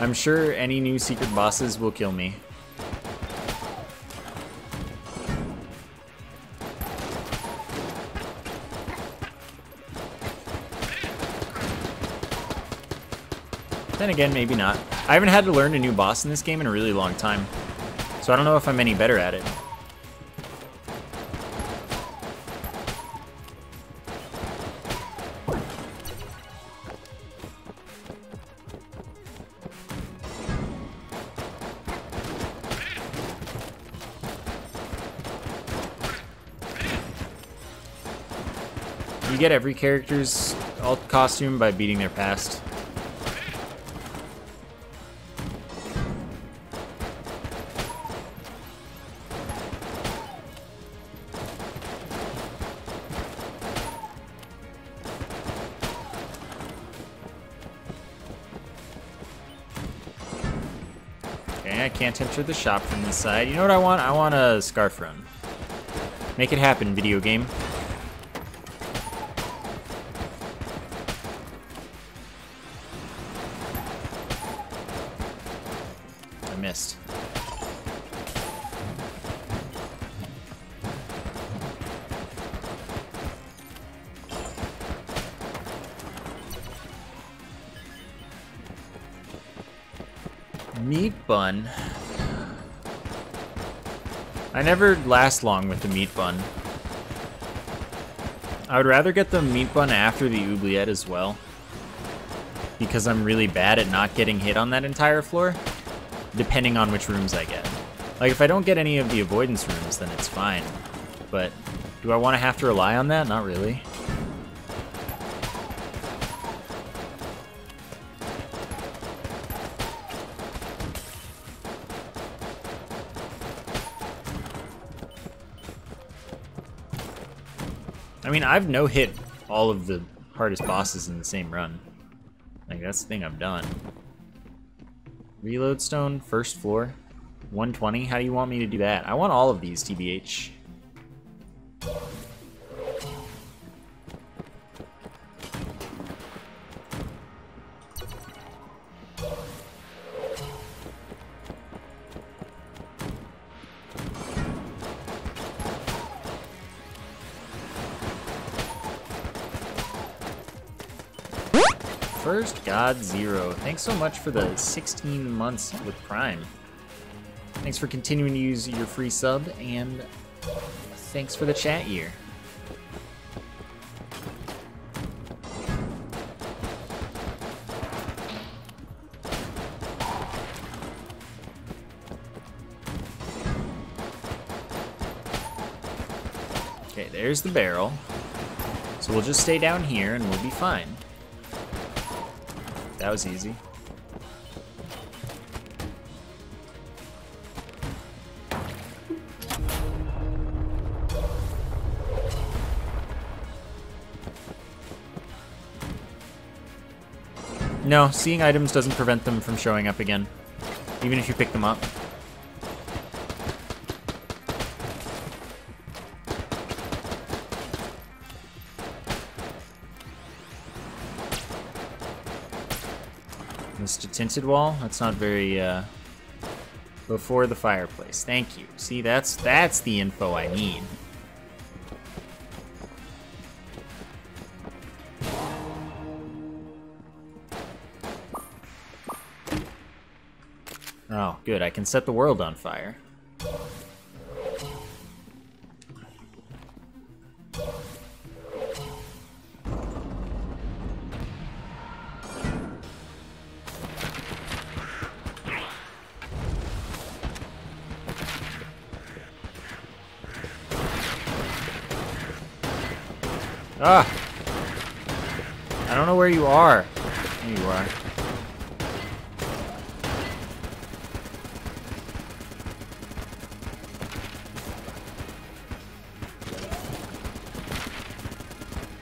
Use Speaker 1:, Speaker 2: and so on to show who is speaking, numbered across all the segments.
Speaker 1: I'm sure any new secret bosses will kill me. Then again, maybe not. I haven't had to learn a new boss in this game in a really long time. So I don't know if I'm any better at it. Get every character's alt costume by beating their past. Okay, I can't enter the shop from this side. You know what I want? I want a scarf run. Make it happen, video game. Last long with the meat bun. I would rather get the meat bun after the oubliette as well. Because I'm really bad at not getting hit on that entire floor, depending on which rooms I get. Like, if I don't get any of the avoidance rooms, then it's fine. But do I want to have to rely on that? Not really. I mean, I've no hit all of the hardest bosses in the same run. Like, that's the thing I've done. Reload stone, first floor, 120. How do you want me to do that? I want all of these, TBH. God Zero. Thanks so much for the 16 months with Prime. Thanks for continuing to use your free sub, and thanks for the chat year. Okay, there's the barrel. So we'll just stay down here and we'll be fine. That was easy. No, seeing items doesn't prevent them from showing up again, even if you pick them up. Wall? That's not very, uh... Before the fireplace. Thank you. See, that's that's the info I need. Oh, good. I can set the world on fire. Ah! I don't know where you are. There you are.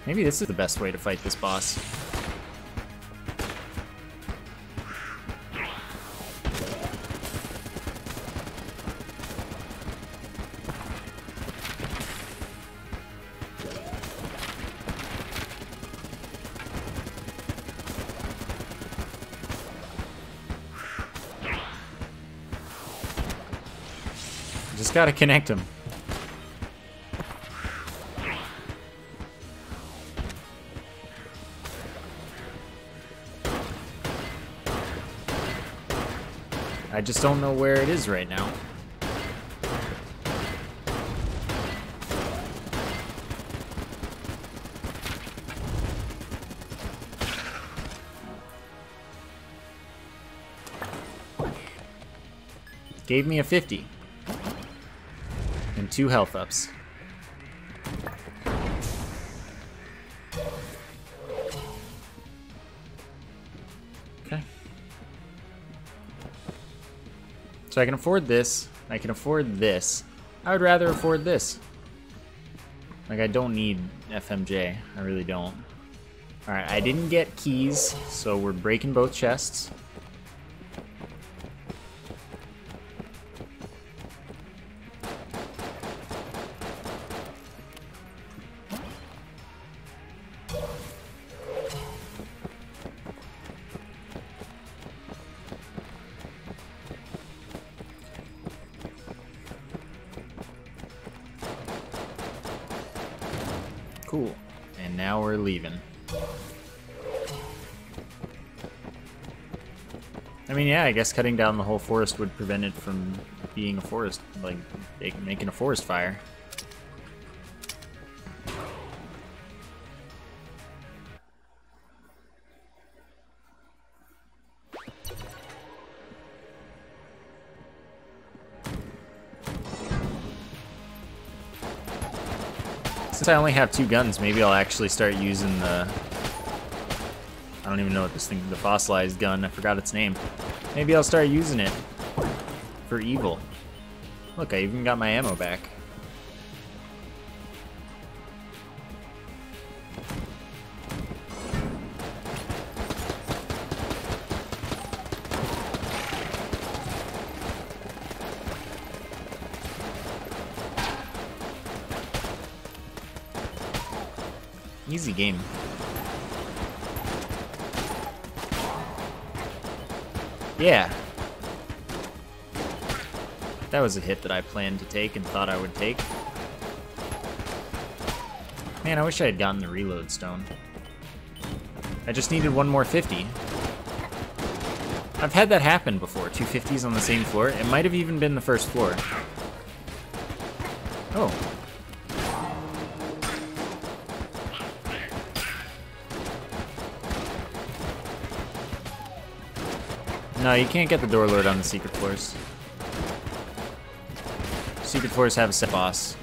Speaker 1: Maybe this is the best way to fight this boss. Gotta connect them. I just don't know where it is right now. Gave me a 50. And two health ups. Okay. So I can afford this. I can afford this. I would rather afford this. Like, I don't need FMJ. I really don't. Alright, I didn't get keys, so we're breaking both chests. I guess cutting down the whole forest would prevent it from being a forest, like making a forest fire. Since I only have two guns, maybe I'll actually start using the... I don't even know what this thing... The fossilized gun. I forgot its name. Maybe I'll start using it for evil. Look, I even got my ammo back. Easy game. Yeah. That was a hit that I planned to take and thought I would take. Man, I wish I had gotten the reload stone. I just needed one more 50. I've had that happen before, two 50s on the same floor. It might have even been the first floor. Oh, No, you can't get the door lord on the secret floors. Secret floors have a set boss.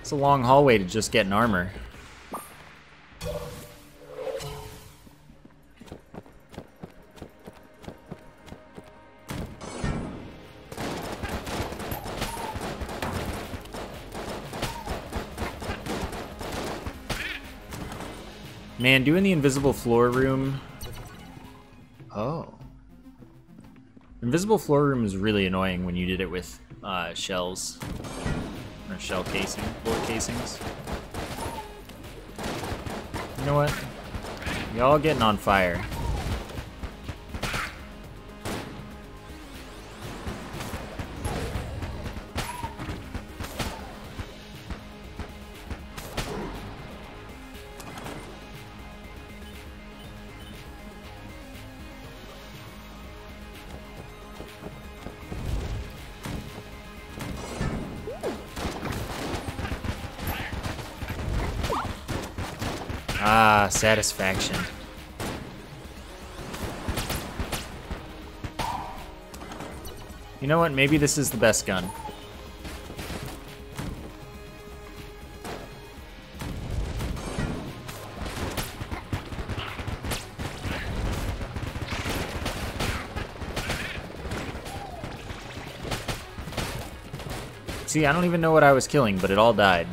Speaker 1: It's a long hallway to just get an armor. Man, doing the invisible floor room... Oh. Invisible floor room is really annoying when you did it with uh, shells. Or shell casing, floor casings. You know what? Y'all getting on fire. Satisfaction. You know what? Maybe this is the best gun. See, I don't even know what I was killing, but it all died.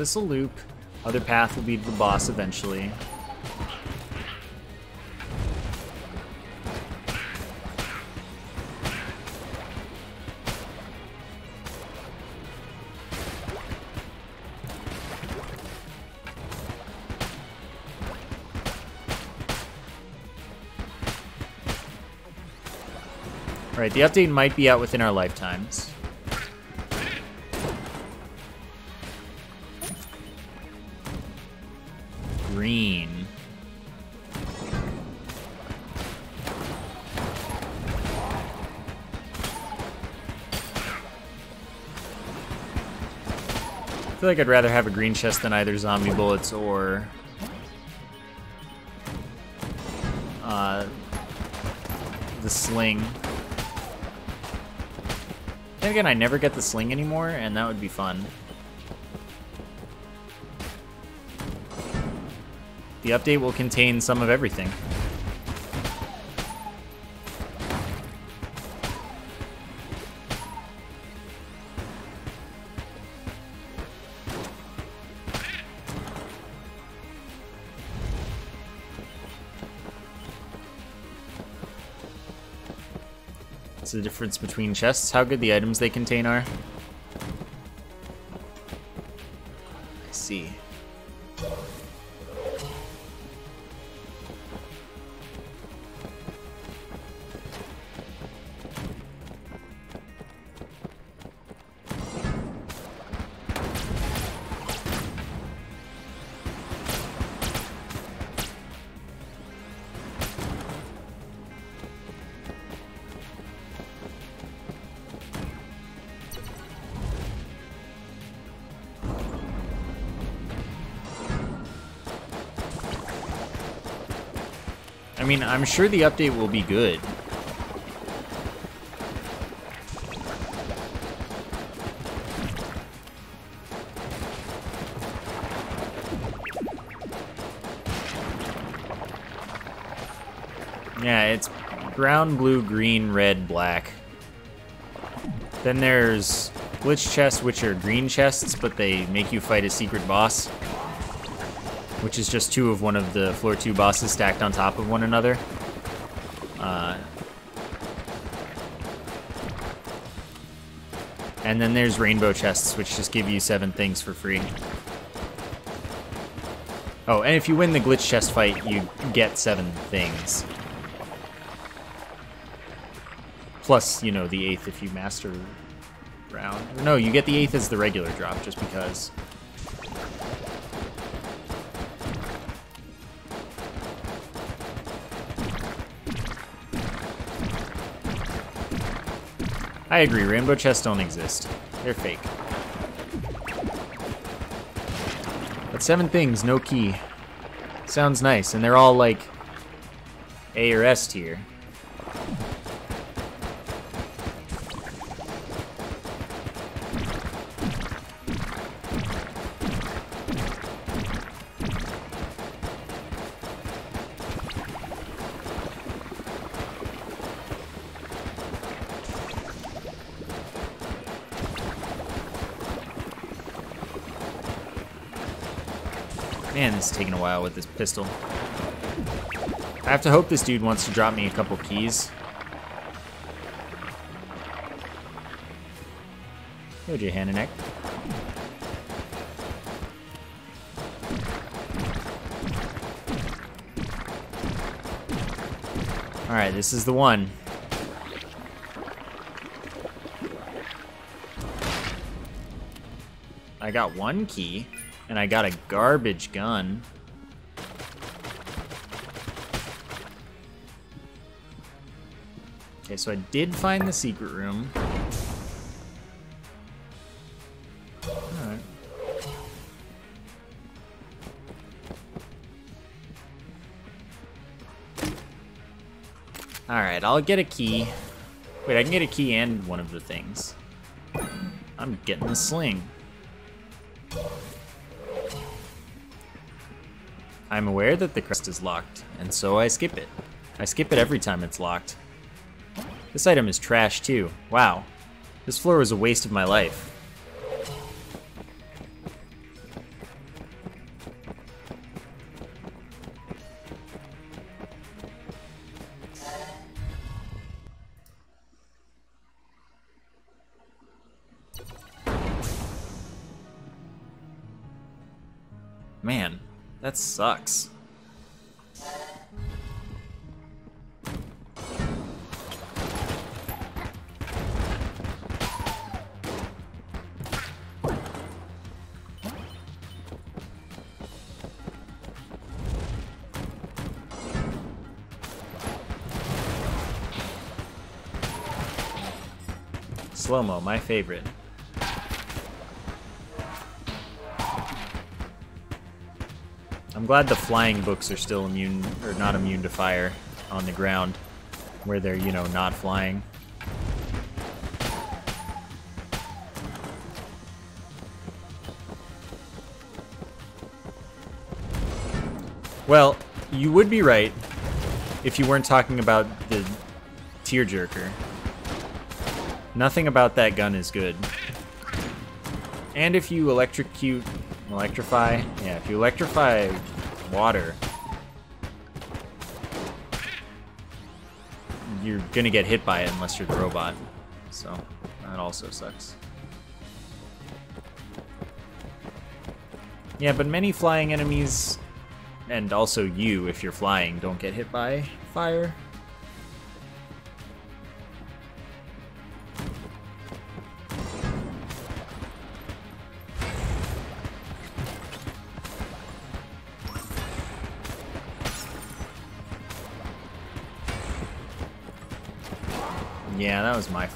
Speaker 1: This will loop. Other path will be the boss eventually. Alright, the update might be out within our lifetimes. Like I'd rather have a green chest than either zombie bullets or uh, the sling. Then again, I never get the sling anymore, and that would be fun. The update will contain some of everything. The difference between chests? How good the items they contain are? I'm sure the update will be good. Yeah, it's brown, blue, green, red, black. Then there's glitch chests, which are green chests, but they make you fight a secret boss which is just two of one of the floor two bosses stacked on top of one another. Uh, and then there's rainbow chests, which just give you seven things for free. Oh, and if you win the glitch chest fight, you get seven things. Plus, you know, the eighth if you master round. No, you get the eighth as the regular drop, just because. I agree, rainbow chests don't exist. They're fake. But seven things, no key. Sounds nice, and they're all like A or S tier. Pistol. I have to hope this dude wants to drop me a couple keys. Go, Johanninick. Alright, this is the one. I got one key. And I got a garbage gun. So I did find the secret room. Alright. Alright, I'll get a key. Wait, I can get a key and one of the things. I'm getting the sling. I'm aware that the crest is locked, and so I skip it. I skip it every time it's locked. This item is trash too. Wow. This floor was a waste of my life. Man, that sucks. Slow-mo, my favorite. I'm glad the flying books are still immune, or not immune to fire on the ground, where they're, you know, not flying. Well, you would be right if you weren't talking about the tearjerker. Nothing about that gun is good. And if you electrocute, electrify, yeah, if you electrify water, you're gonna get hit by it unless you're the robot. So, that also sucks. Yeah, but many flying enemies, and also you, if you're flying, don't get hit by fire.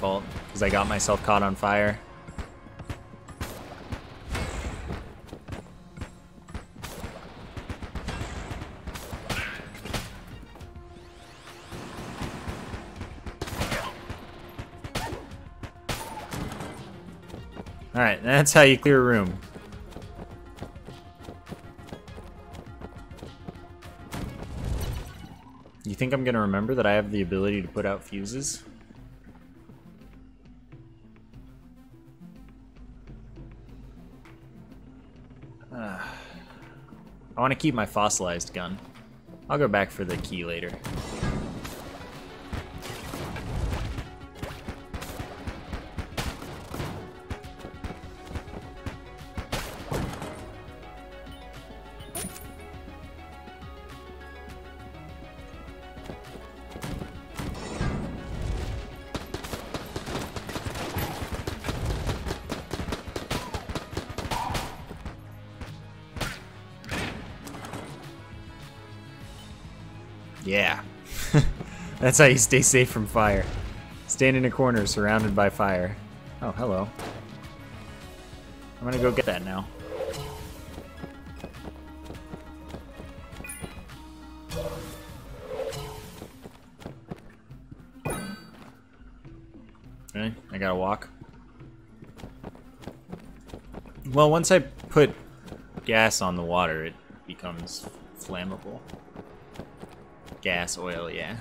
Speaker 1: Fault, because I got myself caught on fire. Alright, that's how you clear a room. You think I'm gonna remember that I have the ability to put out fuses? I want to keep my fossilized gun. I'll go back for the key later. That's how you stay safe from fire. Stand in a corner surrounded by fire. Oh, hello. I'm gonna go get that now. Okay, I gotta walk. Well, once I put gas on the water, it becomes flammable. Gas, oil, yeah.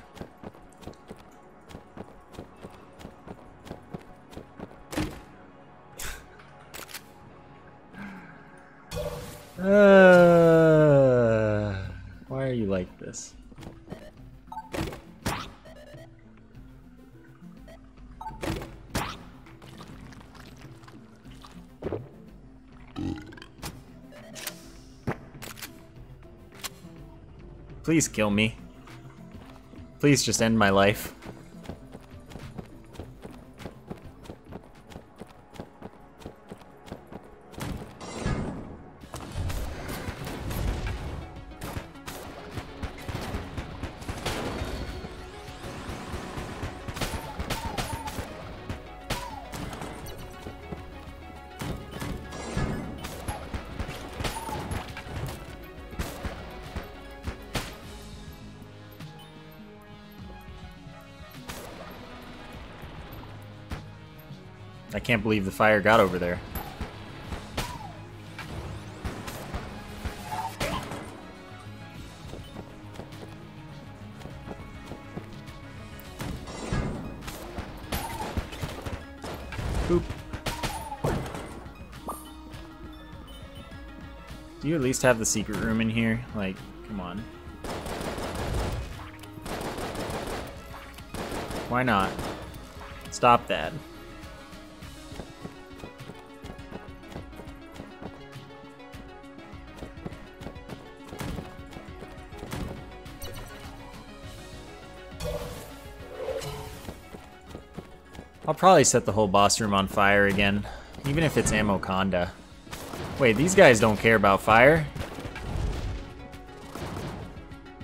Speaker 1: Please kill me. Please just end my life. Believe the fire got over there. Boop. Do you at least have the secret room in here? Like, come on. Why not? Stop that. I'll probably set the whole boss room on fire again, even if it's Ammoconda. Wait, these guys don't care about fire.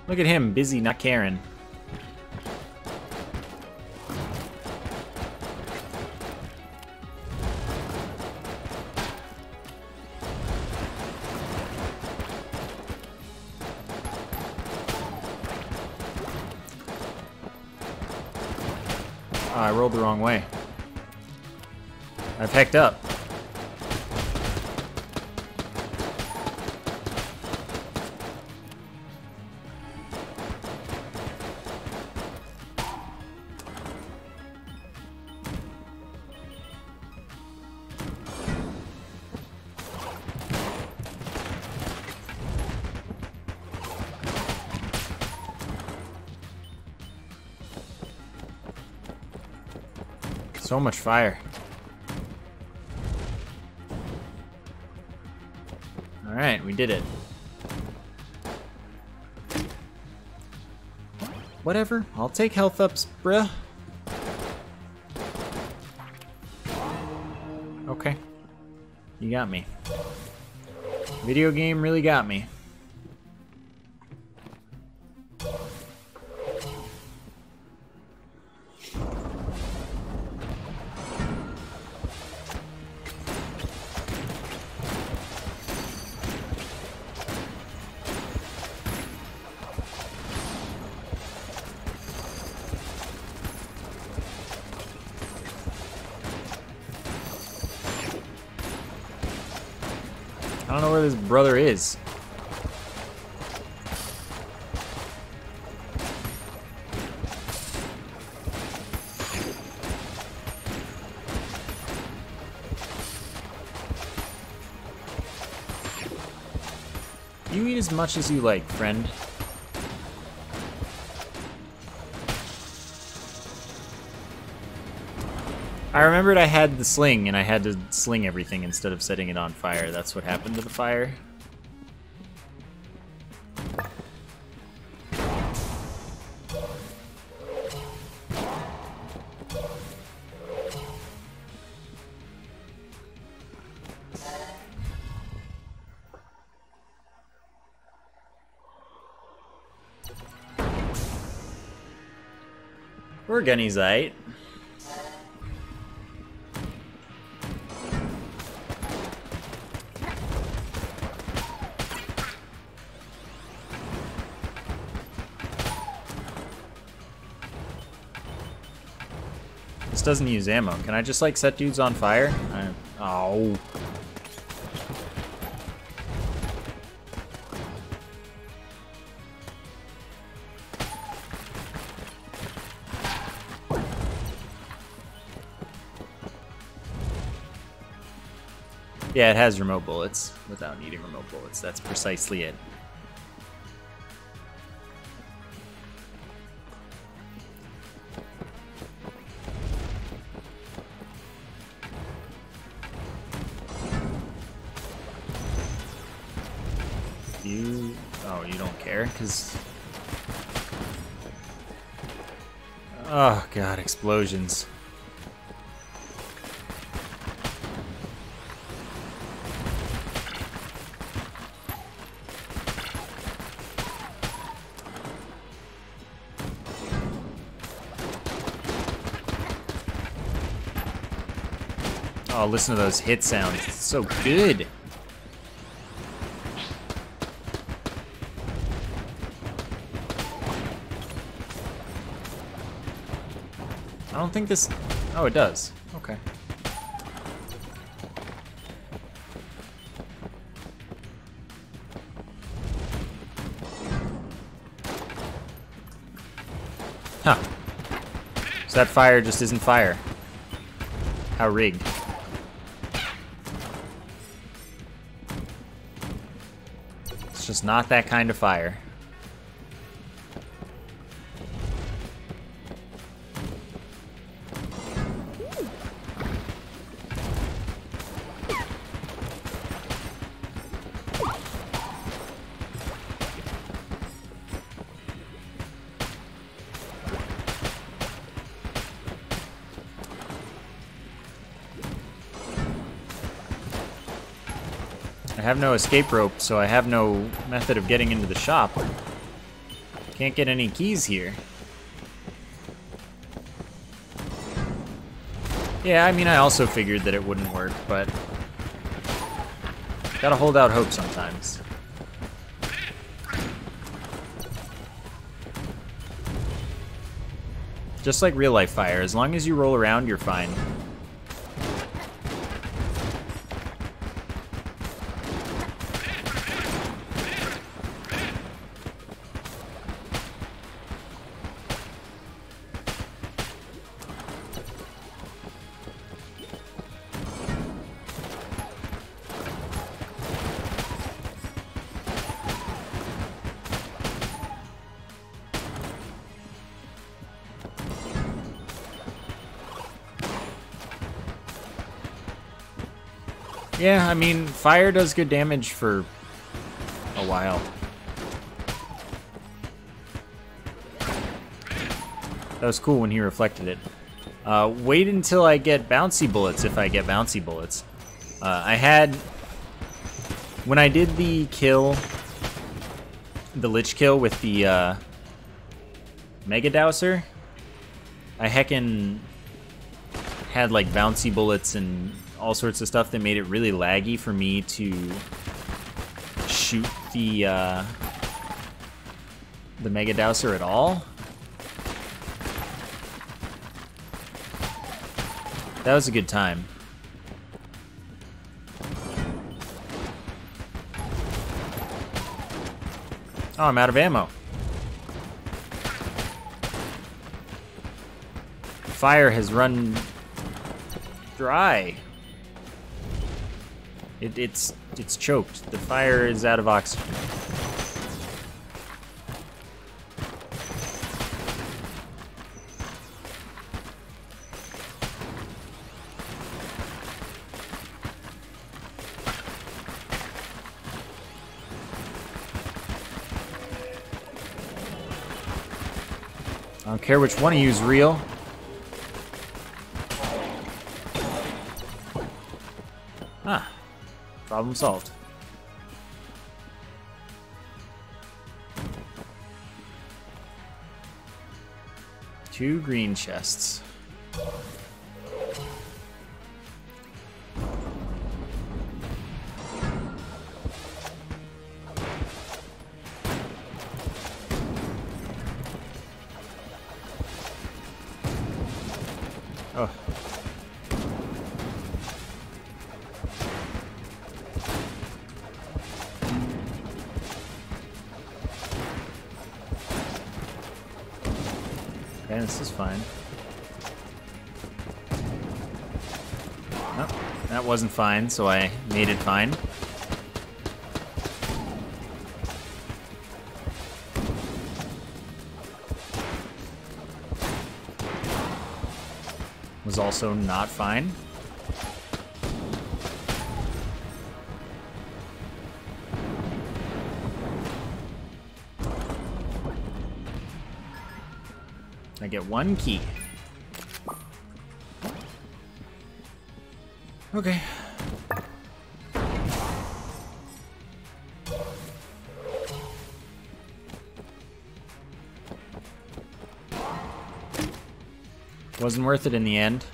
Speaker 1: Look at him, busy not caring. So much fire. Alright, we did it. Whatever, I'll take health ups, bruh. Okay. You got me. Video game really got me. Don't know where this brother is. You eat as much as you like, friend. I remembered I had the sling, and I had to sling everything instead of setting it on fire. That's what happened to the fire. We're Gunnysite. This doesn't use ammo. Can I just like set dudes on fire? I, oh. Yeah, it has remote bullets without needing remote bullets. That's precisely it. Explosions. Oh, listen to those hit sounds. It's so good. Don't think this... Oh, it does. Okay. Huh. So that fire just isn't fire. How rigged. It's just not that kind of fire. Have no escape rope, so I have no method of getting into the shop. Can't get any keys here. Yeah, I mean, I also figured that it wouldn't work, but... Gotta hold out hope sometimes. Just like real life fire, as long as you roll around, you're fine. Yeah, I mean, fire does good damage for a while. That was cool when he reflected it. Uh, wait until I get bouncy bullets, if I get bouncy bullets. Uh, I had... When I did the kill... The Lich kill with the uh, Mega Douser, I heckin' had like bouncy bullets and all sorts of stuff that made it really laggy for me to shoot the uh, the Mega Douser at all. That was a good time. Oh, I'm out of ammo. Fire has run dry. It, it's it's choked. The fire is out of oxygen. I don't care which one of you is real. Problem solved. Two green chests. This is fine. That wasn't fine, so I made it fine. Was also not fine. Get one key. Okay. Wasn't worth it in the end.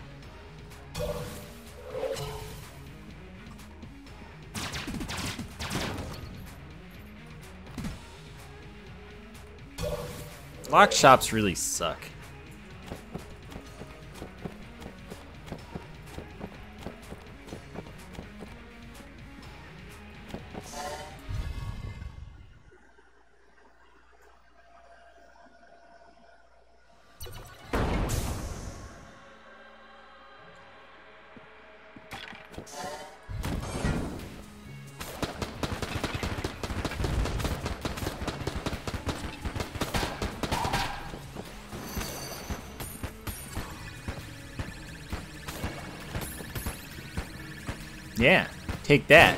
Speaker 1: Lock shops really suck. Take that.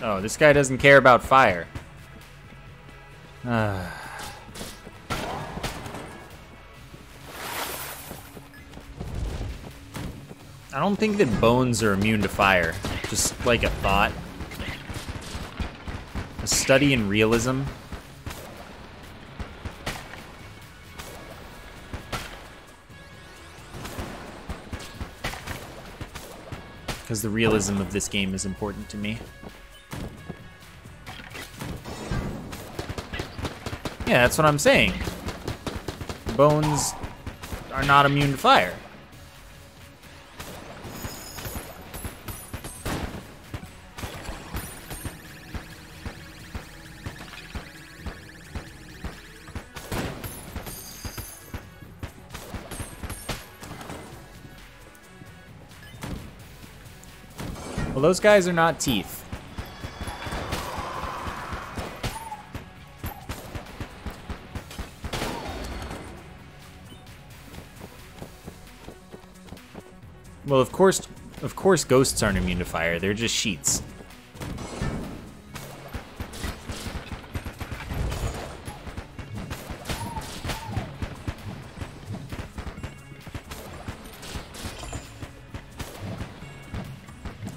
Speaker 1: Oh, this guy doesn't care about fire. Uh. I don't think that bones are immune to fire. Just like a thought. Study in realism. Because the realism of this game is important to me. Yeah, that's what I'm saying. Bones are not immune to fire. Those guys are not teeth. Well, of course, of course ghosts aren't immune to fire. They're just sheets.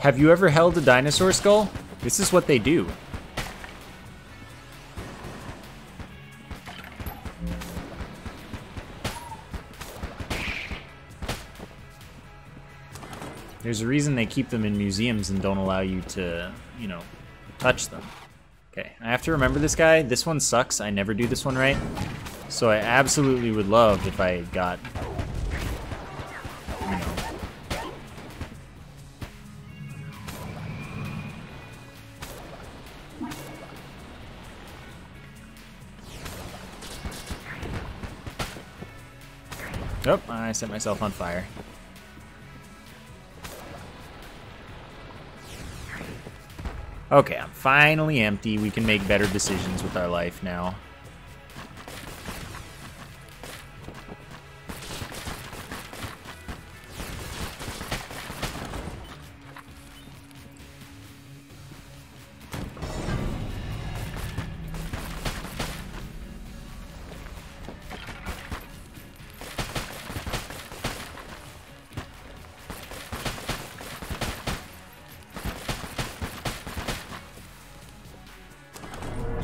Speaker 1: Have you ever held a dinosaur skull? This is what they do. There's a reason they keep them in museums and don't allow you to, you know, touch them. Okay, I have to remember this guy. This one sucks. I never do this one right. So I absolutely would love if I got, set myself on fire. Okay, I'm finally empty. We can make better decisions with our life now.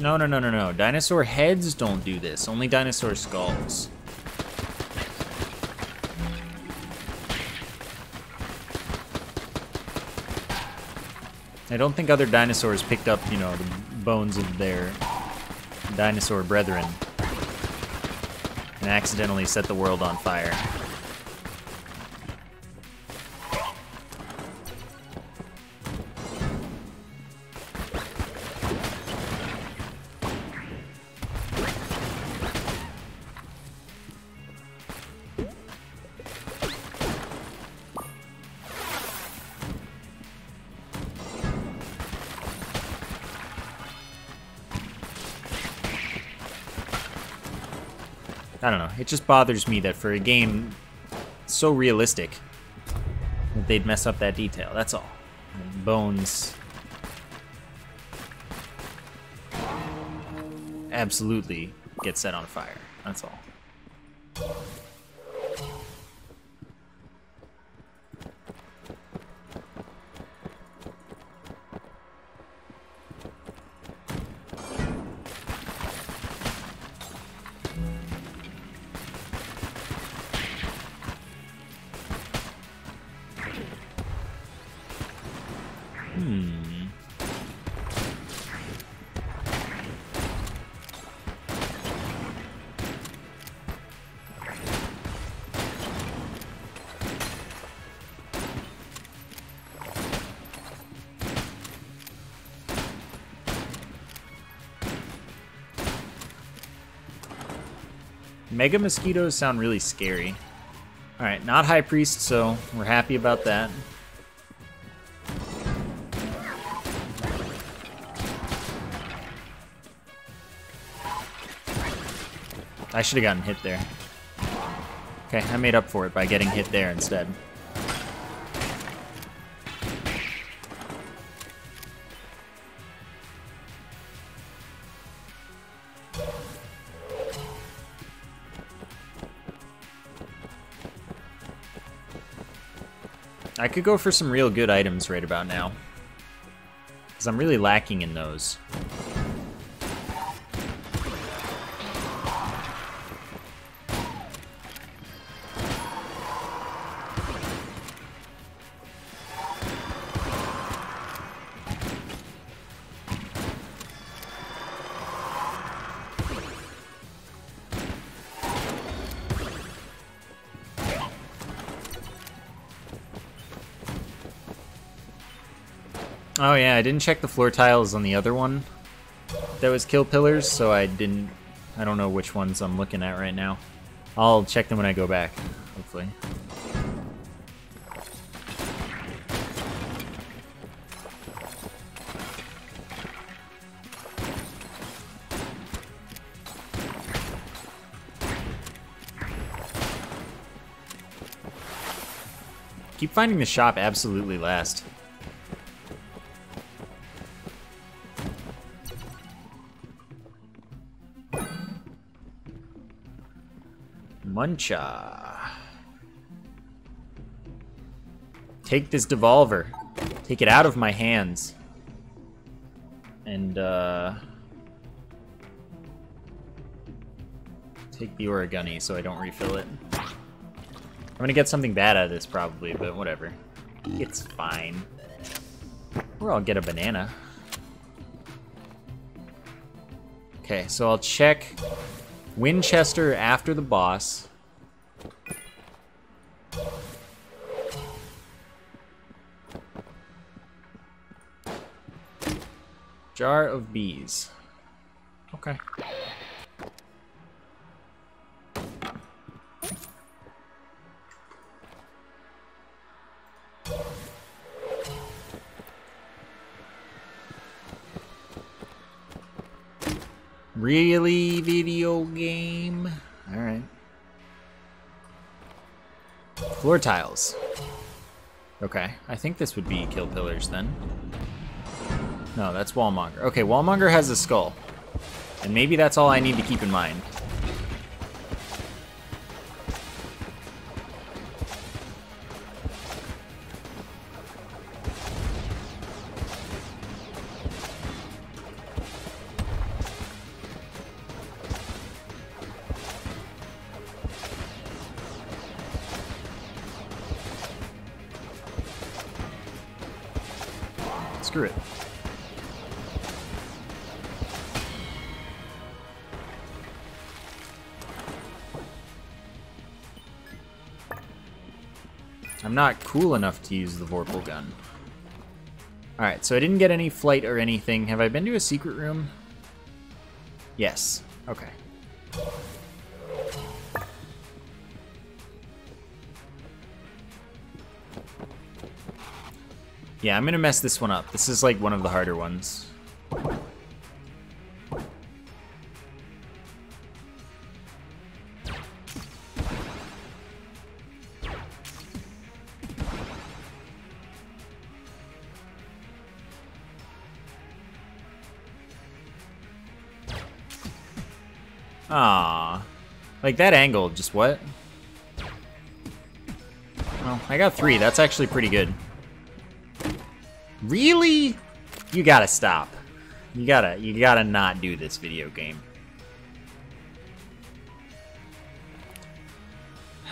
Speaker 1: No, no, no, no, no. Dinosaur heads don't do this. Only dinosaur skulls. I don't think other dinosaurs picked up, you know, the bones of their dinosaur brethren and accidentally set the world on fire. It just bothers me that for a game so realistic that they'd mess up that detail. That's all. Bones absolutely get set on fire. That's all. Mega mosquitoes sound really scary. Alright, not High Priest, so we're happy about that. I should have gotten hit there. Okay, I made up for it by getting hit there instead. I could go for some real good items right about now. Because I'm really lacking in those. I didn't check the floor tiles on the other one that was kill pillars, so I didn't... I don't know which ones I'm looking at right now. I'll check them when I go back, hopefully. Keep finding the shop absolutely last. Muncher. Take this devolver. Take it out of my hands. And, uh... Take the origami so I don't refill it. I'm gonna get something bad out of this probably, but whatever. It's fine. Or I'll get a banana. Okay, so I'll check Winchester after the boss. Jar of bees. Okay. Really, video game? Alright. Floor tiles. Okay, I think this would be kill pillars then. No, that's Wallmonger. Okay, Wallmonger has a skull. And maybe that's all I need to keep in mind. Cool enough to use the Vorpal gun. Alright, so I didn't get any flight or anything. Have I been to a secret room? Yes. Okay. Yeah, I'm gonna mess this one up. This is like one of the harder ones. Like that angle, just what? Well, I got three. That's actually pretty good. Really? You gotta stop. You gotta, you gotta not do this video game.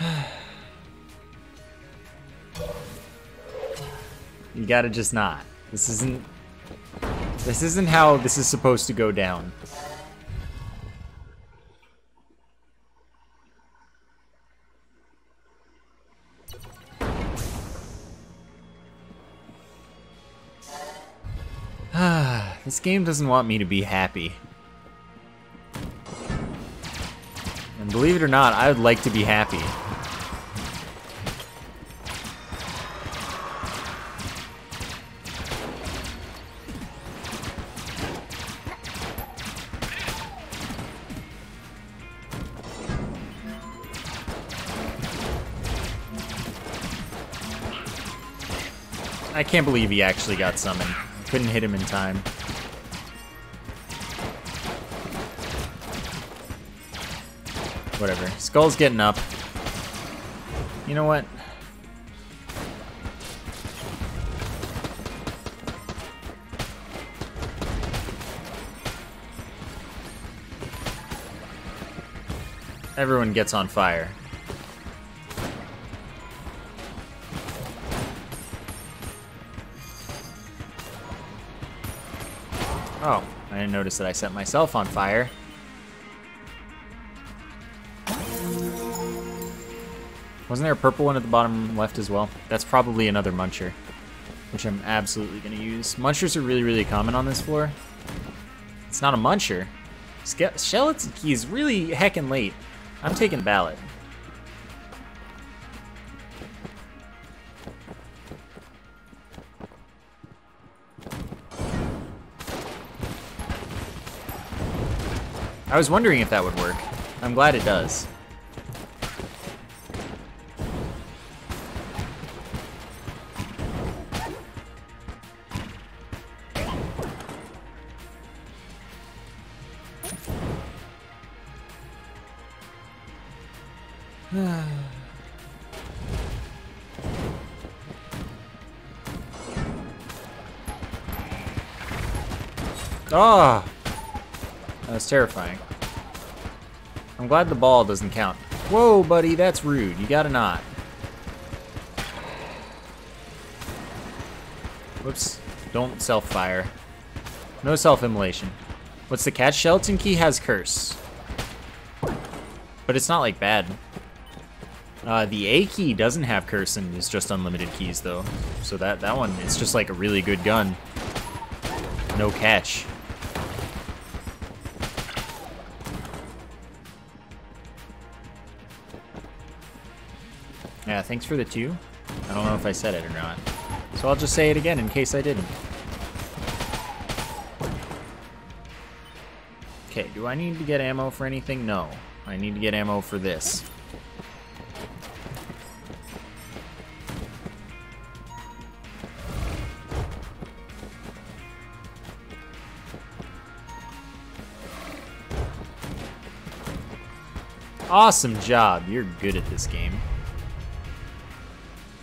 Speaker 1: you gotta just not. This isn't, this isn't how this is supposed to go down. This game doesn't want me to be happy. And believe it or not, I would like to be happy. I can't believe he actually got summoned. Couldn't hit him in time. Whatever. Skull's getting up. You know what? Everyone gets on fire. Oh, I didn't notice that I set myself on fire. Wasn't there a purple one at the bottom left as well? That's probably another muncher, which I'm absolutely going to use. Munchers are really, really common on this floor. It's not a muncher. Skeleton key is really heckin' late. I'm taking ballot. I was wondering if that would work. I'm glad it does. Ah! That was terrifying. I'm glad the ball doesn't count. Whoa, buddy, that's rude. You gotta not. Whoops. Don't self-fire. No self-immolation. What's the catch? Skeleton Key has Curse. But it's not, like, bad. Uh, the A key doesn't have Curse and is just unlimited keys, though. So that, that one, it's just, like, a really good gun. No catch. Thanks for the two. I don't know if I said it or not. So I'll just say it again in case I didn't. Okay, do I need to get ammo for anything? No. I need to get ammo for this. Awesome job. You're good at this game.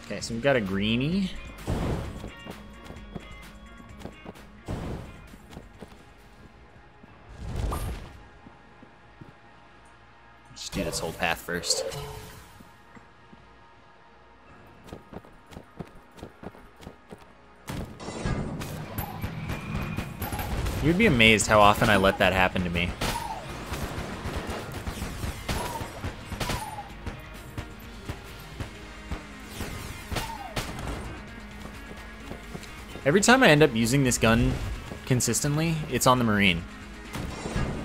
Speaker 1: Okay, so we've got a greenie. Just do this whole path first. You'd be amazed how often I let that happen to me. Every time I end up using this gun consistently, it's on the Marine.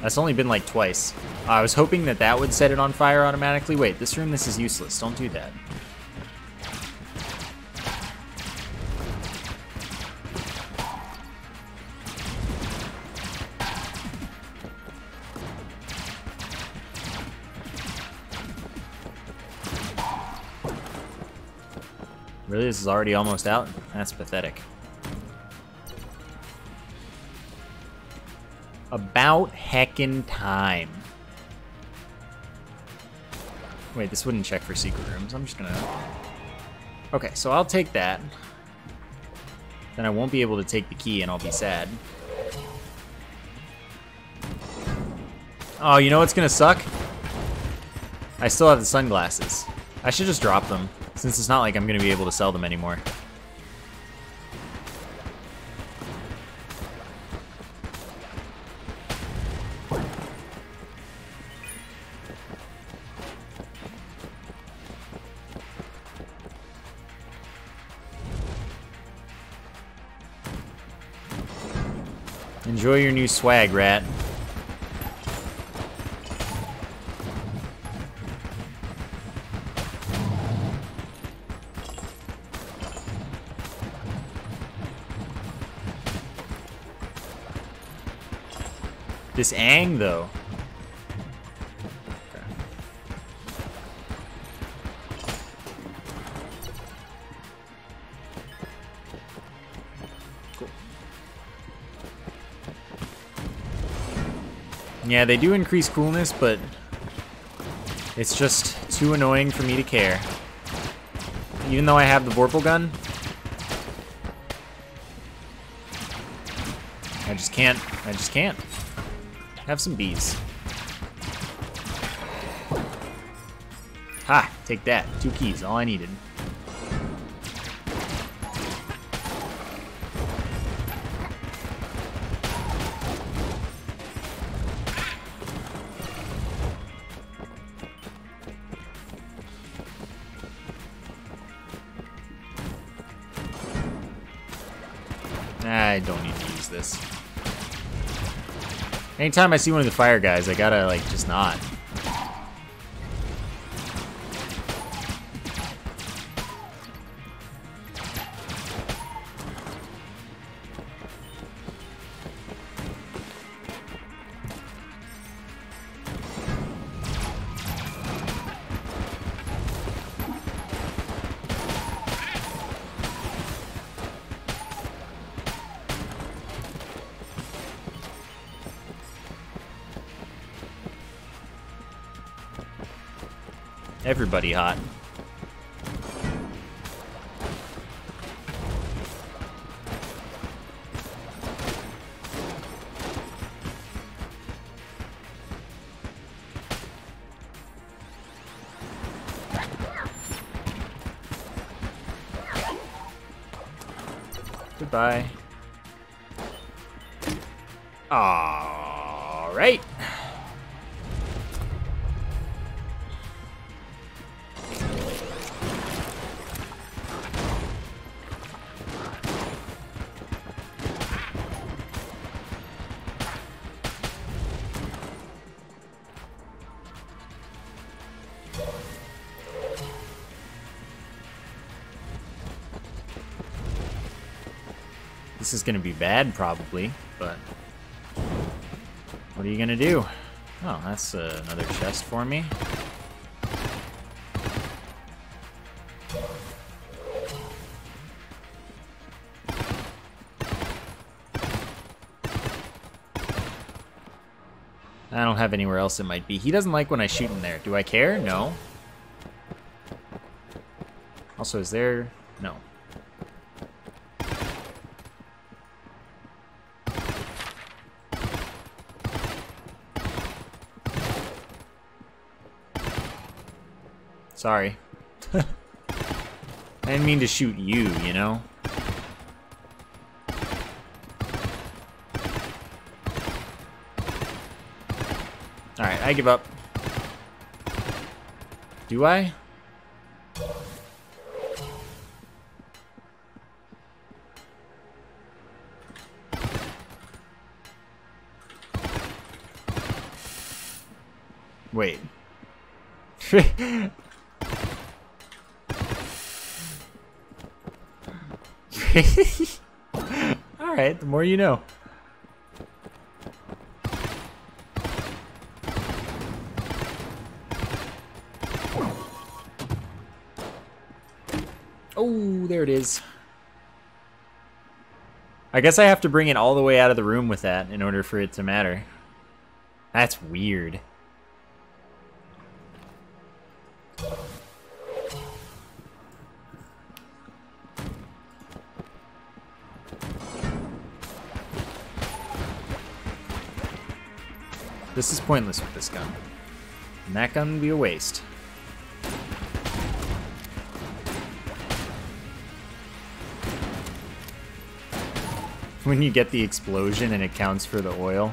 Speaker 1: That's only been like twice. I was hoping that that would set it on fire automatically. Wait, this room, this is useless. Don't do that. Really, this is already almost out? That's pathetic. About heckin' time. Wait, this wouldn't check for secret rooms. I'm just gonna... Okay, so I'll take that. Then I won't be able to take the key and I'll be sad. Oh, you know what's gonna suck? I still have the sunglasses. I should just drop them, since it's not like I'm gonna be able to sell them anymore. New swag, rat. This Ang, though. Yeah, they do increase coolness, but it's just too annoying for me to care. Even though I have the Vorpal gun, I just can't, I just can't. Have some bees. Ha! Take that. Two keys, all I needed. Anytime I see one of the fire guys, I gotta, like, just not. Everybody hot. Goodbye. Is going to be bad, probably, but what are you going to do? Oh, that's uh, another chest for me. I don't have anywhere else it might be. He doesn't like when I shoot him there. Do I care? No. Also, is there... No. Sorry. I didn't mean to shoot you, you know? Alright, I give up. Do I? Wait. Alright, the more you know. Oh, there it is. I guess I have to bring it all the way out of the room with that in order for it to matter. That's weird. This is pointless with this gun. And that gun would be a waste. When you get the explosion and it counts for the oil.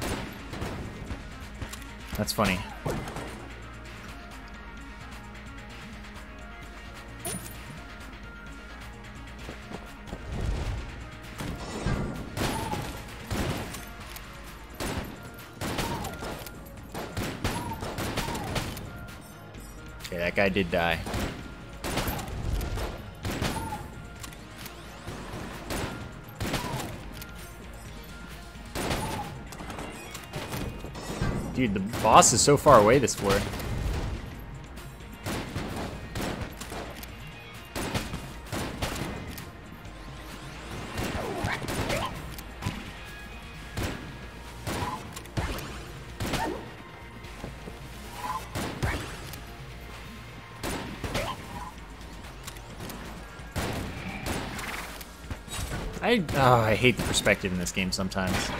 Speaker 1: That's funny. Guy did die. Dude, the boss is so far away this floor. Oh, I hate the perspective in this game sometimes.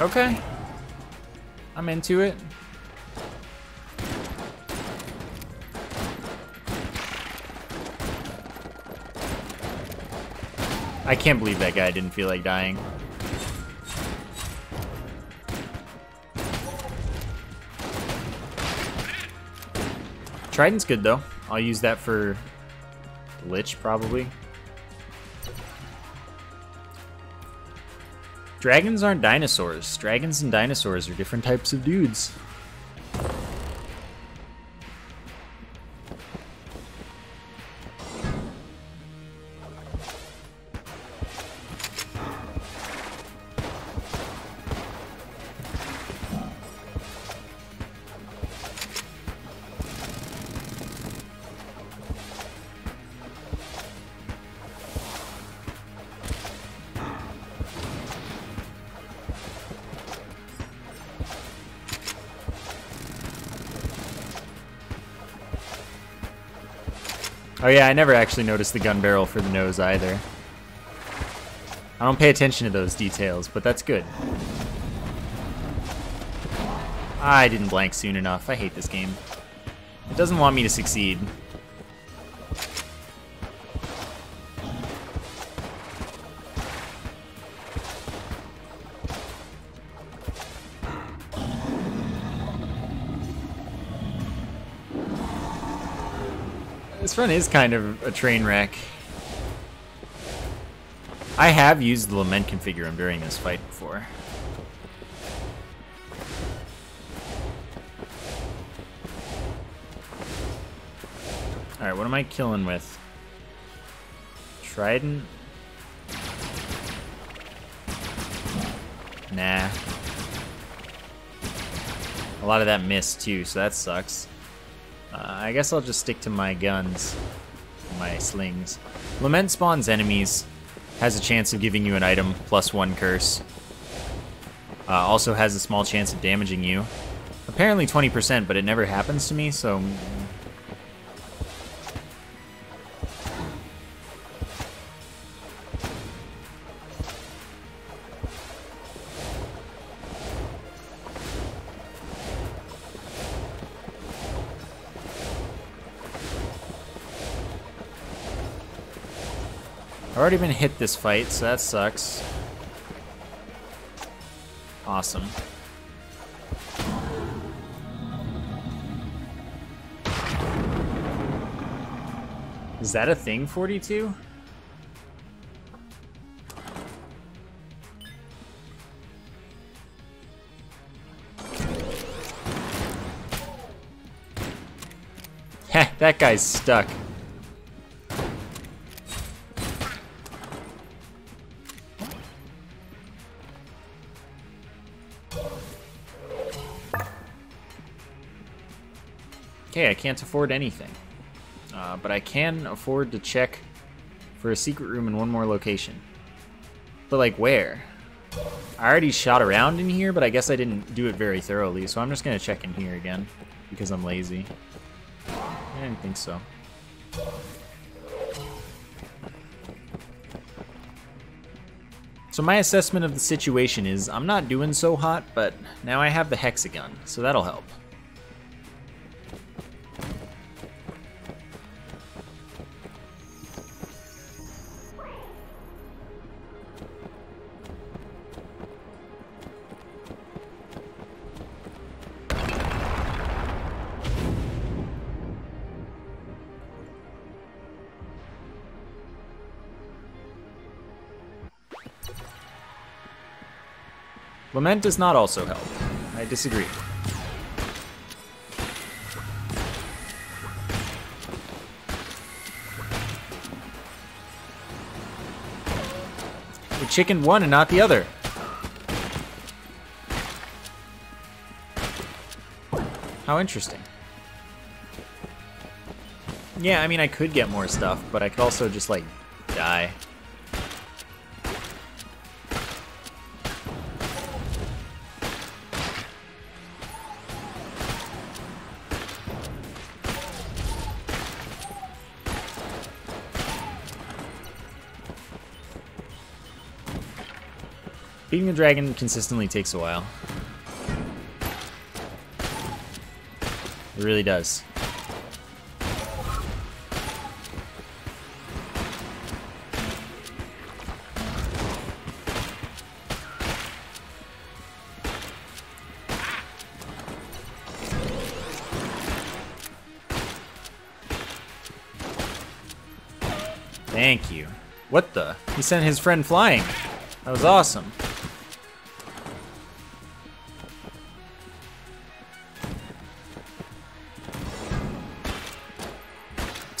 Speaker 1: Okay. I'm into it. I can't believe that guy didn't feel like dying. Trident's good though. I'll use that for Lich probably. Dragons aren't dinosaurs. Dragons and dinosaurs are different types of dudes. Oh yeah, I never actually noticed the gun barrel for the nose either. I don't pay attention to those details, but that's good. I didn't blank soon enough. I hate this game. It doesn't want me to succeed. Run is kind of a train wreck. I have used the Lament configurum during this fight before. Alright, what am I killing with? Trident? Nah. A lot of that missed too, so that sucks. I guess I'll just stick to my guns, my slings. Lament spawns enemies, has a chance of giving you an item plus one curse. Uh, also has a small chance of damaging you. Apparently 20%, but it never happens to me, so already been hit this fight, so that sucks. Awesome. Is that a thing, 42? Heh, that guy's stuck. Can't afford anything. Uh, but I can afford to check for a secret room in one more location. But like where? I already shot around in here, but I guess I didn't do it very thoroughly, so I'm just gonna check in here again because I'm lazy. I didn't think so. So my assessment of the situation is I'm not doing so hot, but now I have the hexagon, so that'll help. Lament does not also help. I disagree. The chicken one and not the other. How interesting. Yeah, I mean, I could get more stuff, but I could also just, like, die. Beating the dragon consistently takes a while. It really does. Thank you. What the? He sent his friend flying. That was awesome.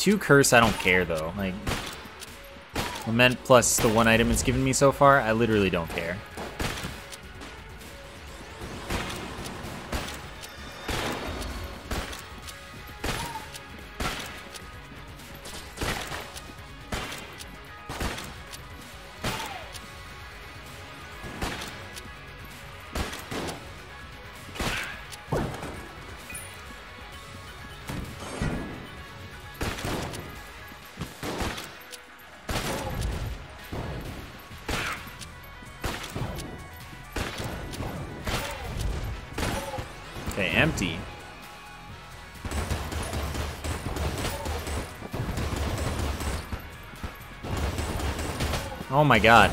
Speaker 1: Two curse, I don't care though. Like, Lament plus the one item it's given me so far, I literally don't care. My god.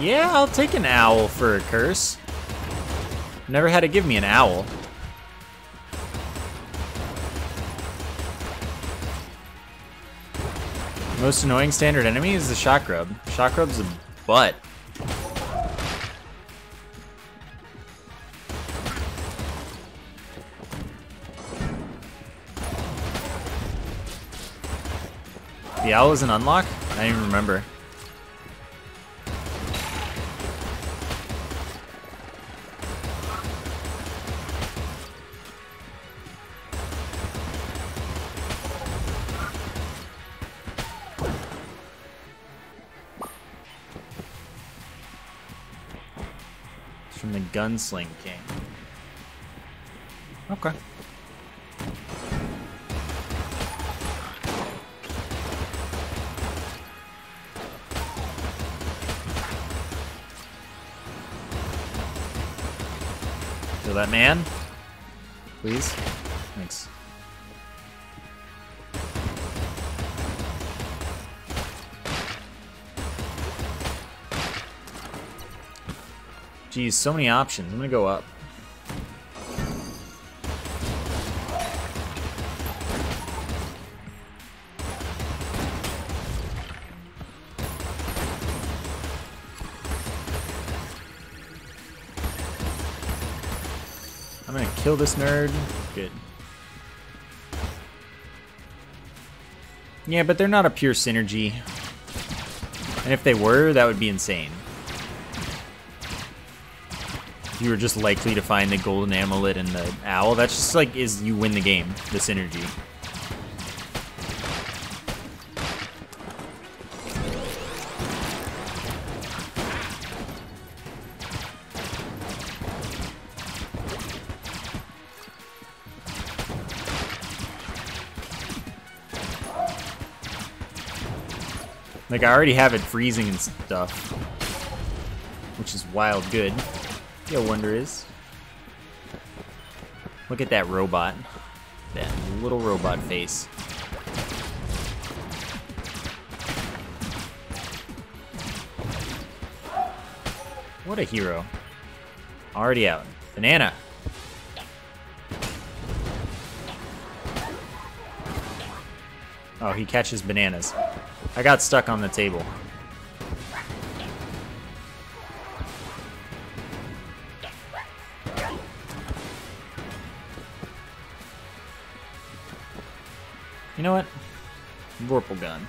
Speaker 1: Yeah, I'll take an owl for a curse. Never had to give me an owl. Most annoying standard enemy is the shotgrub. Shock grub's a butt. The owl is an unlock? I don't even remember. It's from the Gunsling King. Okay. Kill that man. Please. Thanks. Geez, so many options. I'm gonna go up. Kill this nerd. Good. Yeah, but they're not a pure synergy. And if they were, that would be insane. If you were just likely to find the golden amulet and the owl, that's just like is you win the game, the synergy. I already have it freezing and stuff. Which is wild good. Yo, Wonder is. Look at that robot. That little robot face. What a hero. Already out. Banana. Oh, he catches bananas. I got stuck on the table. You know what? Vorpal gun.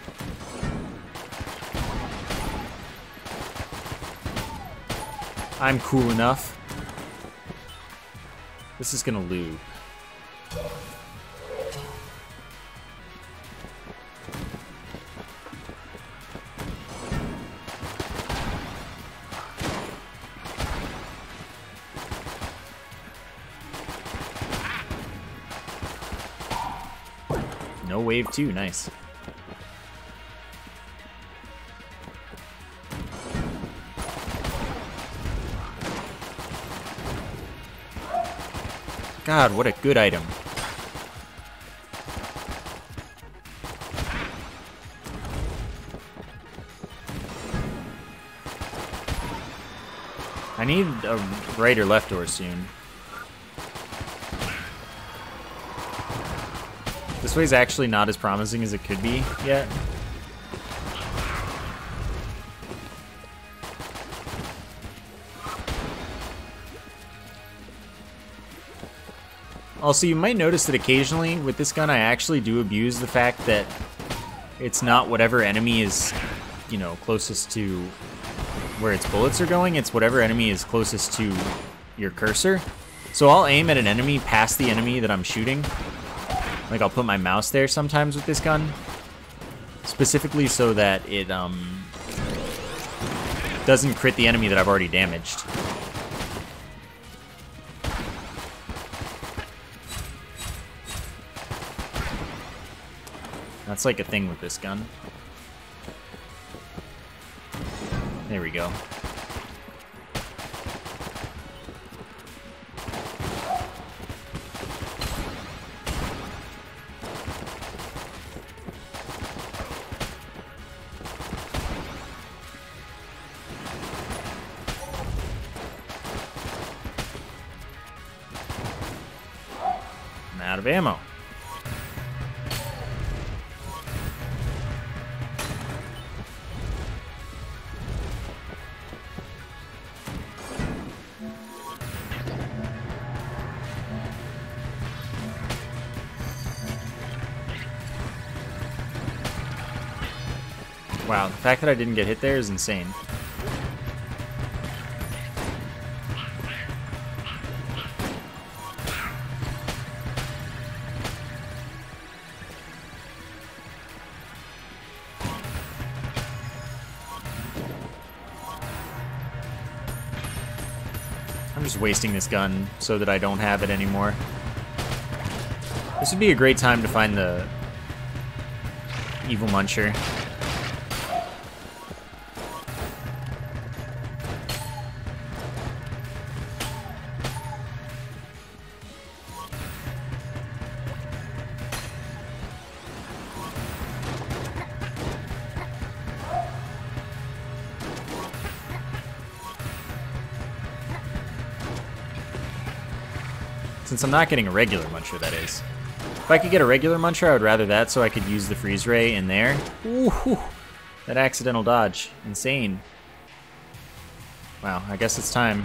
Speaker 1: I'm cool enough. This is gonna loop. Wave two, nice. God, what a good item. I need a right or left door soon. This way's actually not as promising as it could be yet. Also, you might notice that occasionally with this gun I actually do abuse the fact that it's not whatever enemy is, you know, closest to where its bullets are going, it's whatever enemy is closest to your cursor. So I'll aim at an enemy past the enemy that I'm shooting. Like I'll put my mouse there sometimes with this gun. Specifically so that it um, doesn't crit the enemy that I've already damaged. That's like a thing with this gun. There we go. Of ammo. Wow, the fact that I didn't get hit there is insane. Wasting this gun so that I don't have it anymore. This would be a great time to find the Evil Muncher. Since I'm not getting a regular muncher, that is. If I could get a regular muncher, I would rather that so I could use the freeze ray in there. Ooh, that accidental dodge. Insane. Wow, I guess it's time.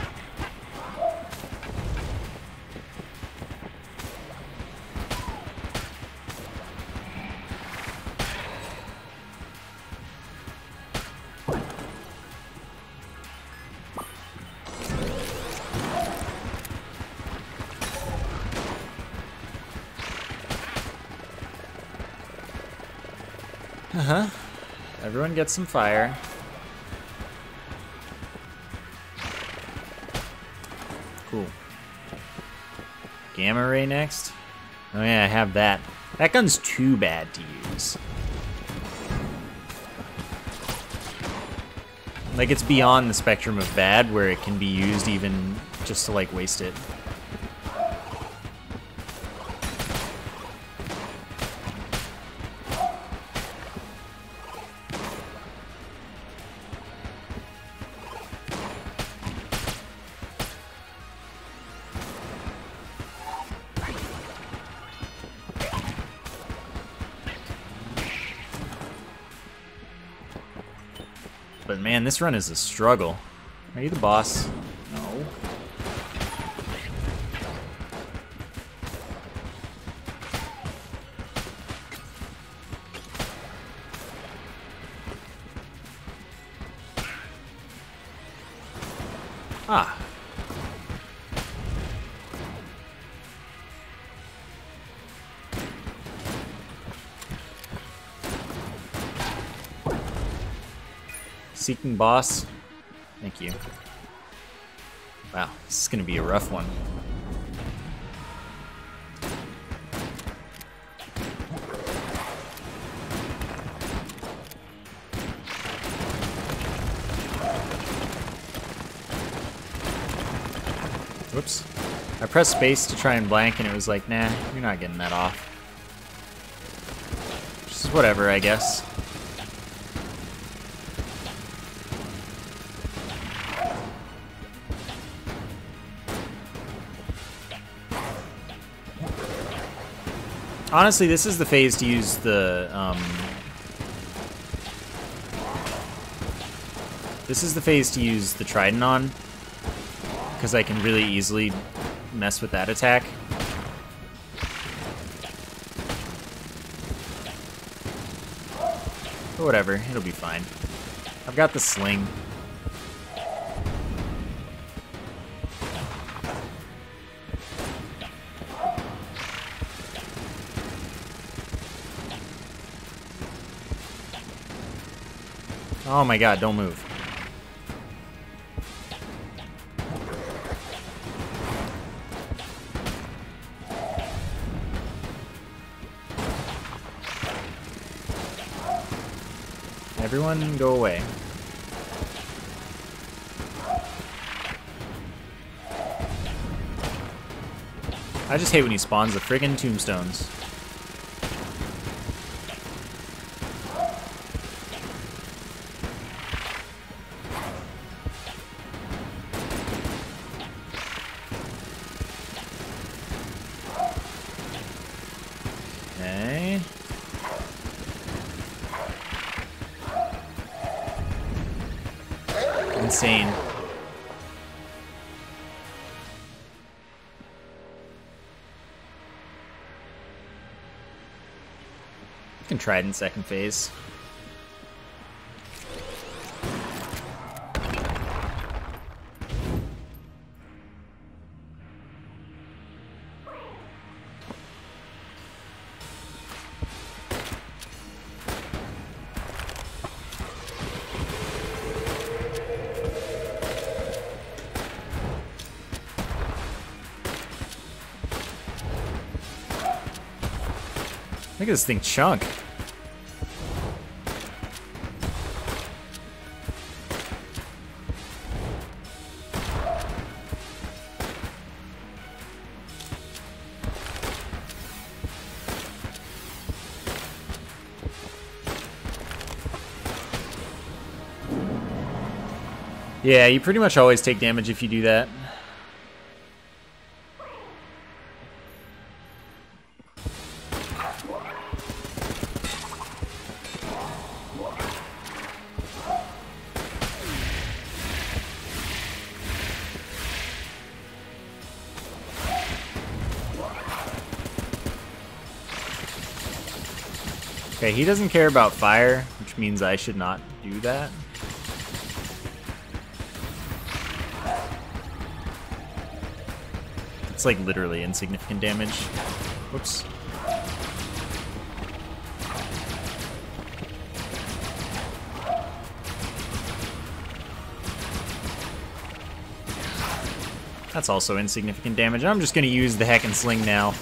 Speaker 1: Uh-huh. Everyone gets some fire. Cool. Gamma ray next. Oh yeah, I have that. That gun's too bad to use. Like, it's beyond the spectrum of bad where it can be used even just to, like, waste it. This run is a struggle. Are you the boss? Seeking boss. Thank you. Wow, this is gonna be a rough one. Whoops. I pressed space to try and blank and it was like, nah, you're not getting that off. Just whatever, I guess. Honestly, this is the phase to use the, um... This is the phase to use the Trident on. Because I can really easily mess with that attack. But whatever, it'll be fine. I've got the sling. Oh my god, don't move. Everyone go away. I just hate when he spawns the friggin' tombstones. In second phase. Look at this thing chunk. Yeah, you pretty much always take damage if you do that. Okay, he doesn't care about fire, which means I should not do that. It's like literally insignificant damage. Whoops. That's also insignificant damage. I'm just going to use the Heck and Sling now.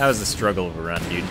Speaker 1: That was a struggle of a run, dude.